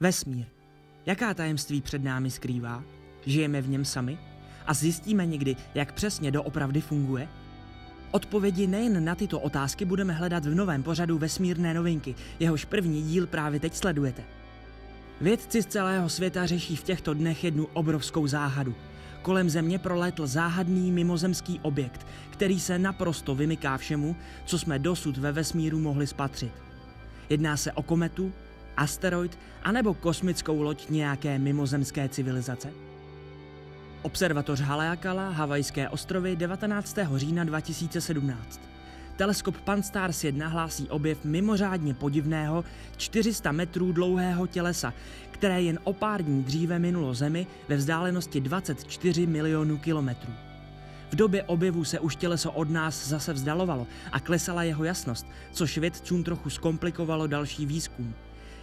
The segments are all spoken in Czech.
Vesmír. Jaká tajemství před námi skrývá? Žijeme v něm sami? A zjistíme někdy, jak přesně doopravdy funguje? Odpovědi nejen na tyto otázky budeme hledat v novém pořadu Vesmírné novinky, jehož první díl právě teď sledujete. Vědci z celého světa řeší v těchto dnech jednu obrovskou záhadu. Kolem Země prolétl záhadný mimozemský objekt, který se naprosto vymyká všemu, co jsme dosud ve vesmíru mohli spatřit. Jedná se o kometu, asteroid anebo kosmickou loď nějaké mimozemské civilizace? Observatoř Haleakala, Havajské ostrovy 19. října 2017. Teleskop Pan-STARRS 1 hlásí objev mimořádně podivného 400 metrů dlouhého tělesa, které jen o pár dní dříve minulo Zemi ve vzdálenosti 24 milionů kilometrů. V době objevu se už těleso od nás zase vzdalovalo a klesala jeho jasnost, což vědcům trochu zkomplikovalo další výzkum.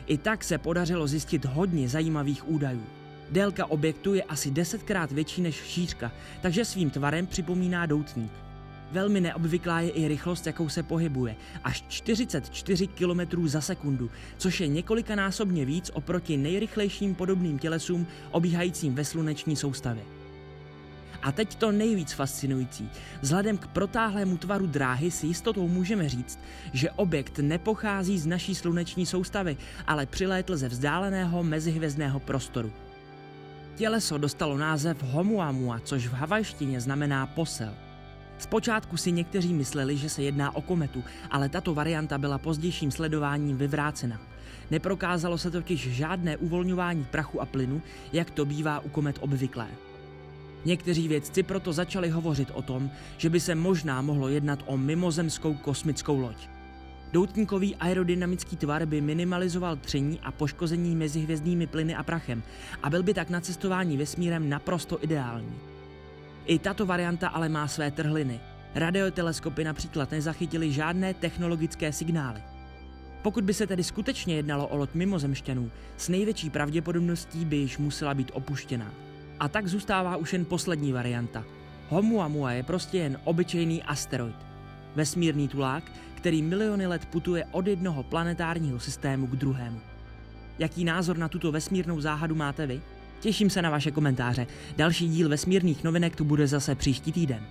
I tak se podařilo zjistit hodně zajímavých údajů. Délka objektu je asi desetkrát větší než šířka, takže svým tvarem připomíná doutník. Velmi neobvyklá je i rychlost, jakou se pohybuje, až 44 km za sekundu, což je několikanásobně víc oproti nejrychlejším podobným tělesům obíhajícím ve sluneční soustavě. A teď to nejvíc fascinující. Vzhledem k protáhlému tvaru dráhy si jistotou můžeme říct, že objekt nepochází z naší sluneční soustavy, ale přilétl ze vzdáleného mezihvězdného prostoru. Těleso dostalo název Homuamua, což v havajštině znamená posel. Zpočátku si někteří mysleli, že se jedná o kometu, ale tato varianta byla pozdějším sledováním vyvrácena. Neprokázalo se totiž žádné uvolňování prachu a plynu, jak to bývá u komet obvyklé. Někteří vědci proto začali hovořit o tom, že by se možná mohlo jednat o mimozemskou kosmickou loď. Doutníkový aerodynamický tvar by minimalizoval tření a poškození mezi hvězdnými plyny a prachem a byl by tak na cestování vesmírem naprosto ideální. I tato varianta ale má své trhliny. Radioteleskopy například nezachytily žádné technologické signály. Pokud by se tedy skutečně jednalo o loď mimozemšťanů, s největší pravděpodobností by již musela být opuštěná. A tak zůstává už jen poslední varianta. Homuamua je prostě jen obyčejný asteroid. Vesmírný tulák, který miliony let putuje od jednoho planetárního systému k druhému. Jaký názor na tuto vesmírnou záhadu máte vy? Těším se na vaše komentáře. Další díl vesmírných novinek tu bude zase příští týden.